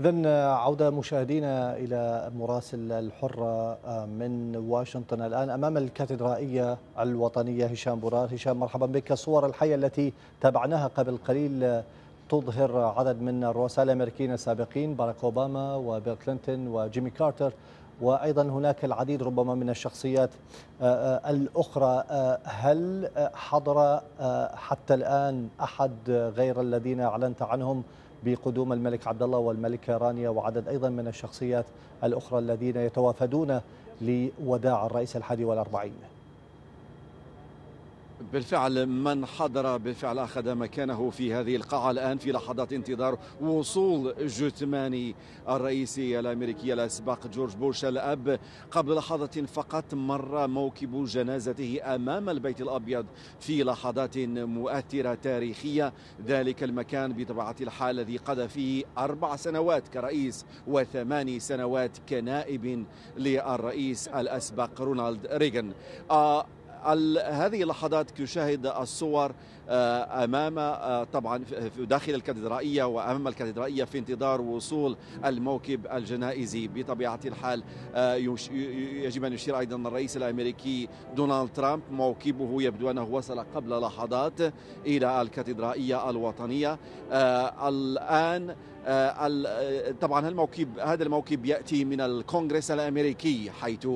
إذا عودة مشاهدينا إلى مراسل الحرة من واشنطن الآن أمام الكاتدرائية الوطنية هشام بورار هشام مرحبا بك. الصور الحية التي تابعناها قبل قليل تظهر عدد من الرؤساء الأمريكيين السابقين باراك أوباما وبيل كلينتون وجيمي كارتر. وأيضا هناك العديد ربما من الشخصيات الأخرى. هل حضر حتى الآن أحد غير الذين أعلنت عنهم بقدوم الملك عبد الله والملكة رانيا وعدد أيضا من الشخصيات الأخرى الذين يتوافدون لوداع الرئيس الحادي والأربعين.
بالفعل من حضر بالفعل أخذ مكانه في هذه القاعة الآن في لحظات انتظار وصول جثمان الرئيس الأمريكي الأسبق جورج بوش الأب. قبل لحظة فقط مر موكب جنازته أمام البيت الأبيض في لحظات مؤثرة تاريخية. ذلك المكان بطبيعة الحال الذي قضى فيه أربع سنوات كرئيس وثماني سنوات كنائب للرئيس الأسبق رونالد ريغان. آه هذه اللحظات تشاهد الصور أمام طبعا داخل الكاتدرائيه وأمام الكاتدرائيه في انتظار وصول الموكب الجنائزي. بطبيعة الحال يجب أن يشير أيضا الرئيس الأمريكي دونالد ترامب. موكبه يبدو أنه وصل قبل لحظات إلى الكاتدرائية الوطنية. الآن طبعا الموكب هذا الموكب يأتي من الكونغرس الأمريكي حيث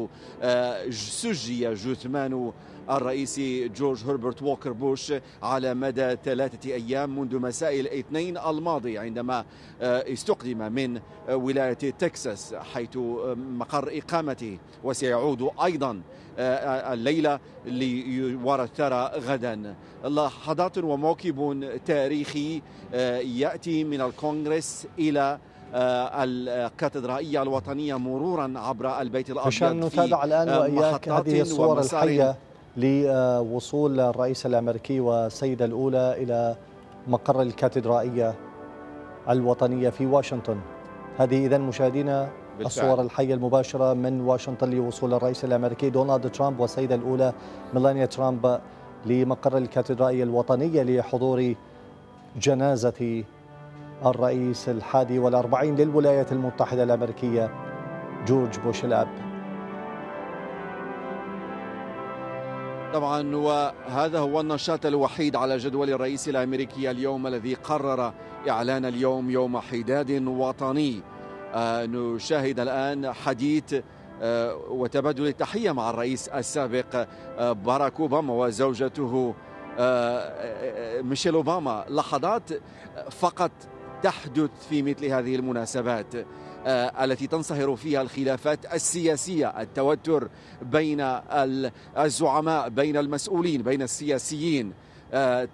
سجي جثمان الرئيس جورج هربرت ووكر بوش على مدى ثلاثة أيام منذ مساء الاثنين الماضي عندما استقدم من ولاية تكساس حيث مقر إقامته. وسيعود أيضا الليلة ليورى الثرى غدا. لحظات وموكب تاريخي يأتي من الكونغرس إلى الكاتدرائية الوطنية مرورا عبر البيت الأبيض
عشان نتابع الآن وإياك هذه الصور الحية. لوصول الرئيس الأمريكي والسيدة الأولى إلى مقر الكاتدرائية الوطنية في واشنطن. هذه اذا مشاهدينا بالفعل. الصور الحية المباشرة من واشنطن لوصول الرئيس الأمريكي دونالد ترامب والسيدة الأولى ميلانيا ترامب لمقر الكاتدرائية الوطنية لحضور جنازة الرئيس الحادي والأربعين للولايات المتحدة الأمريكية جورج بوش الأب
طبعا وهذا هو النشاط الوحيد على جدول الرئيس الأمريكي اليوم الذي قرر إعلان اليوم يوم حداد وطني. آه نشاهد الآن حديث آه وتبادل التحية مع الرئيس السابق آه باراك أوباما وزوجته ميشيل أوباما. لحظات فقط تحدث في مثل هذه المناسبات. التي تنصهر فيها الخلافات السياسية التوتر بين الزعماء بين المسؤولين بين السياسيين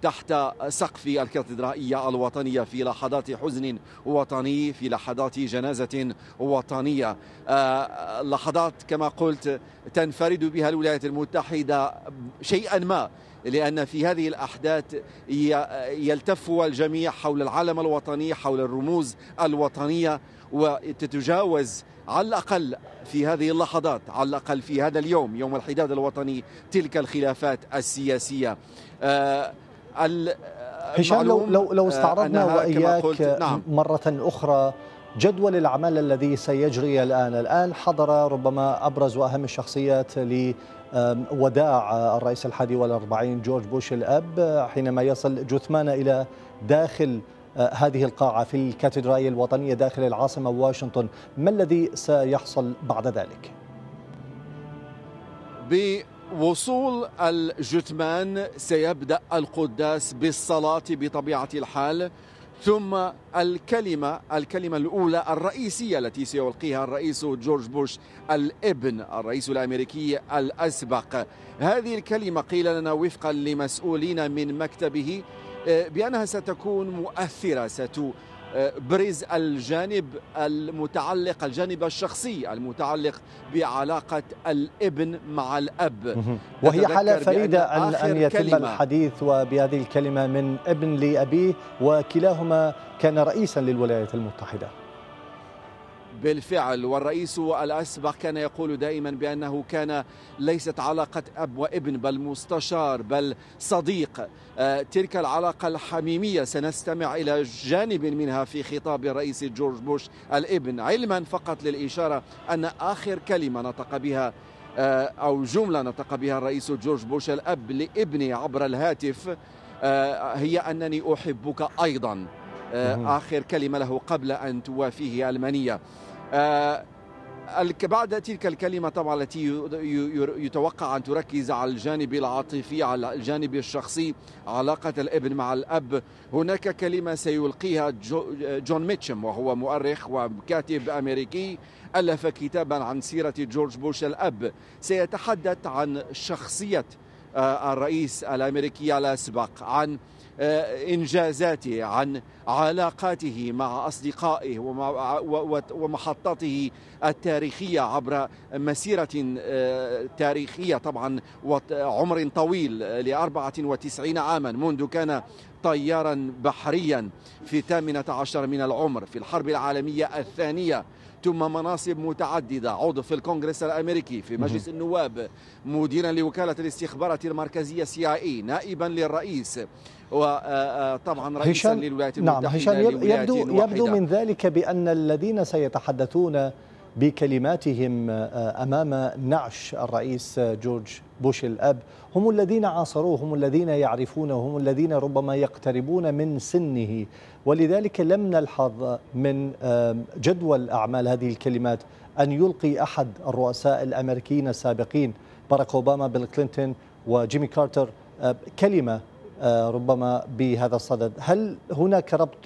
تحت سقف الكاتدرائية الوطنية في لحظات حزن وطني في لحظات جنازة وطنية. لحظات كما قلت تنفرد بها الولايات المتحدة شيئا ما لأن في هذه الأحداث يلتف الجميع حول العلم الوطني حول الرموز الوطنية. وتتجاوز على الأقل في هذه اللحظات على الأقل في هذا اليوم يوم الحداد الوطني تلك الخلافات السياسية.
آه هشام لو, لو, لو استعرضنا وإياك نعم. مرة أخرى جدول الأعمال الذي سيجري الآن. الآن حضر ربما أبرز وأهم الشخصيات لوداع الرئيس الحادي والأربعين جورج بوش الأب حينما يصل جثمان إلى داخل هذه القاعة في الكاتدرائية الوطنية داخل العاصمة واشنطن ما الذي سيحصل بعد ذلك؟
بوصول الجثمان سيبدأ القداس بالصلاة بطبيعة الحال ثم الكلمة الكلمة الأولى الرئيسية التي سيلقيها الرئيس جورج بوش الإبن الرئيس الأمريكي الأسبق هذه الكلمة قيل لنا وفقا لمسؤولين من مكتبه بأنها ستكون مؤثرة ستبرز الجانب المتعلق الجانب الشخصي المتعلق بعلاقة الابن مع الأب.
وهي حالة فريدة أن, أن يتم كلمة. الحديث وبهذه الكلمة من ابن لأبيه وكلاهما كان رئيسا للولايات المتحدة.
بالفعل والرئيس الأسبق كان يقول دائما بأنه كان ليست علاقة أب وابن بل مستشار بل صديق. آه، تلك العلاقة الحميمية. سنستمع إلى جانب منها في خطاب الرئيس جورج بوش الابن. علما فقط للإشارة أن آخر كلمة نطق بها آه، أو جملة نطق بها الرئيس جورج بوش الأب لابنه عبر الهاتف آه، هي أنني أحبك أيضا. آخر كلمة له قبل أن توافيه المنية بعد تلك الكلمة طبعا التي يتوقع أن تركز على الجانب العاطفي على الجانب الشخصي علاقة الابن مع الأب. هناك كلمة سيلقيها جون ميتشم وهو مؤرخ وكاتب أمريكي ألف كتابا عن سيرة جورج بوش الأب. سيتحدث عن شخصية آه، الرئيس الأمريكي الأسبق عن آه، إنجازاته عن علاقاته مع أصدقائه ومحطته التاريخية عبر مسيرة آه، تاريخية طبعا وعمر طويل ل 94 عاما منذ كان طيارا بحريا في الثامنة عشر من العمر في الحرب العالمية الثانية. ثم مناصب متعددة عضو في الكونغرس الأمريكي في مجلس النواب مديرا لوكالة الاستخبارات المركزية سي إي نائبا للرئيس. وطبعا رئيسا للولايات
المتحدة نعم هشام يبدو, يبدو من ذلك بأن الذين سيتحدثون بكلماتهم آه، أمام نعش الرئيس جورج بوش الأب هم الذين عاصروه هم الذين يعرفونه هم الذين ربما يقتربون من سنه. ولذلك لم نلحظ من جدول أعمال هذه الكلمات أن يلقي أحد الرؤساء الأمريكيين السابقين باراك أوباما بيل كلينتون وجيمي كارتر كلمة آه، ربما بهذا الصدد هل هناك ربط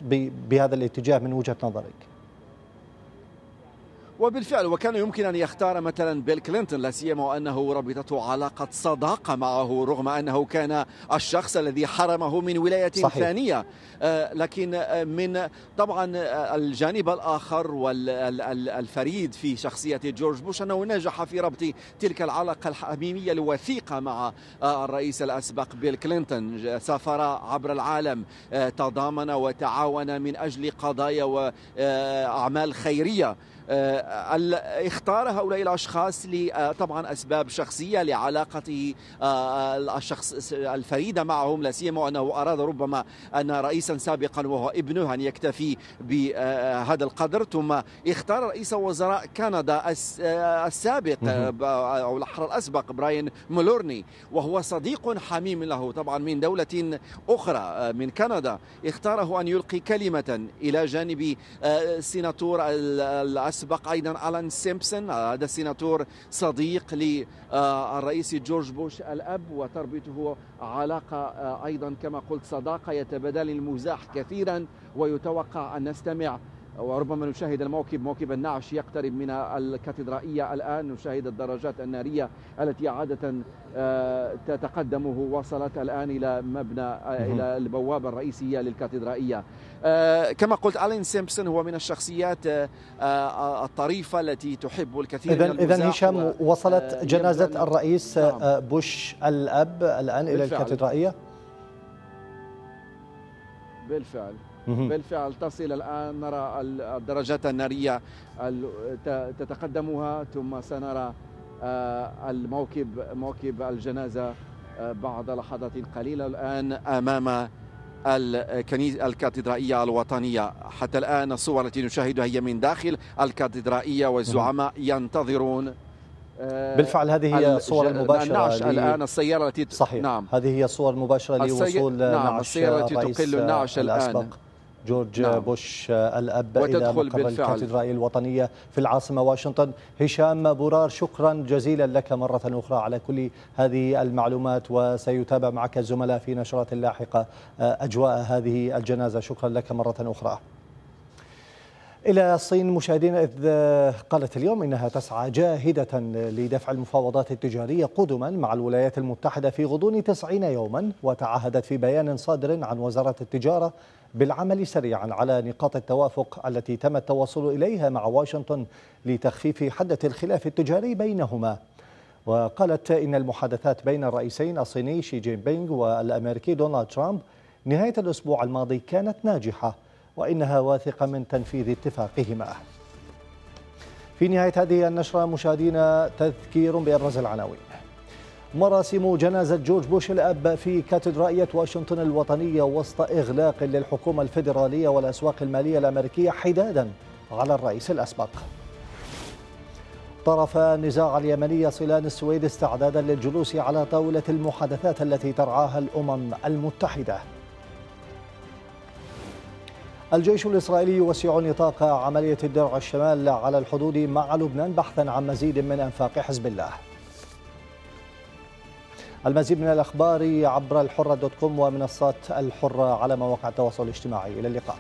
بهذا الاتجاه من وجهة نظرك؟
وبالفعل وكان يمكن أن يختار مثلا بيل كلينتون لا سيما وأنه ربطته علاقة صداقة معه رغم أنه كان الشخص الذي حرمه من ولاية صحيح. ثانية. آه، لكن آه، من طبعا آه، الجانب الآخر والفريد في شخصية جورج بوش أنه نجح في ربط تلك العلاقة الحميمية الوثيقة مع الرئيس الأسبق بيل كلينتون. سافر عبر العالم تضامن وتعاون من أجل قضايا وأعمال خيرية. اختار هؤلاء الأشخاص لطبعا آه، أسباب شخصية لعلاقته آه، الشخص الفريده معهم لا سيما أنه أراد ربما أن رئيسا سابقا وهو ابنه أن يكتفي بهذا القدر ثم اختار رئيس وزراء كندا السابق أو الاحرى الأسبق براين مولروني وهو صديق حميم له طبعا من دولة أخرى من كندا. اختاره أن يلقي كلمة إلى جانب السيناتور الأسبق أيضا ألان سيمبسون هذا السيناتور صديق للرئيس جورج بوش الأب وتربطه علاقة أيضا كما قلت صداقة يتبادل المزاح كثيرا ويتوقع أن نستمع وربما نشاهد الموكب موكب النعش يقترب من الكاتدرائية الآن. نشاهد الدراجات النارية التي عادة آه، تتقدمه وصلت الآن إلى مبنى آه، إلى البوابة الرئيسية للكاتدرائية. آه، كما قلت ألين سيمبسون هو من الشخصيات الطريفة التي تحب الكثير
إذن من إذا هشام وصلت جنازة الرئيس نعم. بوش الأب الآن إلى الكاتدرائية.
بالفعل. بالفعل تصل الآن نرى الدرجات النارية تتقدمها ثم سنرى آه، الموكب موكب الجنازة آه، بعد لحظات قليلة الآن أمام الكنيسة الكاتدرائية الوطنية. حتى الآن الصور التي نشاهدها هي من داخل الكاتدرائية والزعماء ينتظرون
آه، بالفعل هذه هي الصور المباشرة
النعش الآن السيارة التي
صحيح. نعم. هذه هي الصور المباشرة لوصول
نعم نعش السيارة التي تقل النعش الآن.
جورج نعم. بوش الأب إلى مقر الكاتدرائية الوطنية في العاصمة واشنطن. هشام بورار شكرا جزيلا لك مرة أخرى على كل هذه المعلومات وسيتابع معك الزملاء في نشرات لاحقة أجواء هذه الجنازة. شكرا لك مرة أخرى. إلى الصين مشاهدينا إذ قالت اليوم إنها تسعى جاهدة لدفع المفاوضات التجارية قدما مع الولايات المتحدة في غضون 90 يوما وتعهدت في بيان صادر عن وزارة التجارة بالعمل سريعا على نقاط التوافق التي تم التوصل إليها مع واشنطن لتخفيف حدة الخلاف التجاري بينهما. وقالت إن المحادثات بين الرئيسين الصيني شي جين بينغ والأمريكي دونالد ترامب نهاية الأسبوع الماضي كانت ناجحة. وإنها واثقة من تنفيذ اتفاقهما. في نهاية هذه النشرة مشاهدينا تذكير بأبرز العناوين. مراسم جنازة جورج بوش الأب في كاتدرائية واشنطن الوطنية وسط إغلاق للحكومة الفيدرالية والأسواق المالية الأمريكية حدادا على الرئيس الأسبق. طرف النزاع اليمني يصلان السويد استعدادا للجلوس على طاولة المحادثات التي ترعاها الأمم المتحدة. الجيش الإسرائيلي يوسع نطاق عملية الدرع الشمال على الحدود مع لبنان بحثا عن مزيد من أنفاق حزب الله. المزيد من الأخبار عبر الحرة دوت كوم ومنصات الحرة على مواقع التواصل الاجتماعي. إلى اللقاء.